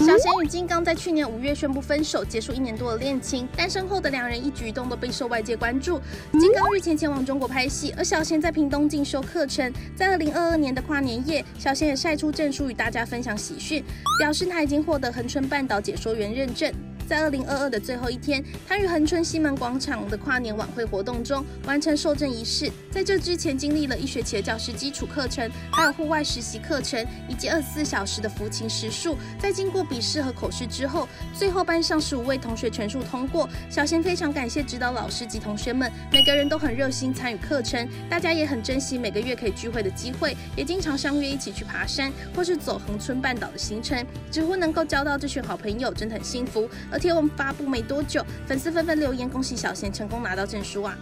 小贤与金刚在去年五月宣布分手，结束一年多的恋情。单身后的两人一举一动都备受外界关注。金刚日前前往中国拍戏，而小贤在屏东进修课程。在二零二二年的跨年夜，小贤也晒出证书与大家分享喜讯，表示他已经获得恒春半岛解说员认证。在二零二二的最后一天，他于恒春西门广场的跨年晚会活动中完成受证仪式。在这之前，经历了一学期的教师基础课程，还有户外实习课程，以及二十四小时的服勤时数。在经过笔试和口试之后，最后班上十五位同学全数通过。小贤非常感谢指导老师及同学们，每个人都很热心参与课程，大家也很珍惜每个月可以聚会的机会，也经常相约一起去爬山或是走恒春半岛的行程。几乎能够交到这群好朋友，真的很幸福。贴文发布没多久，粉丝纷纷留言恭喜小贤成功拿到证书啊！